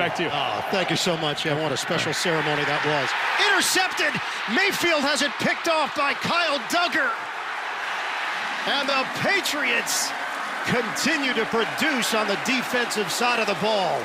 Back to you. Oh, thank you so much. Yeah, what a special ceremony that was. Intercepted. Mayfield has it picked off by Kyle Dugger, And the Patriots continue to produce on the defensive side of the ball.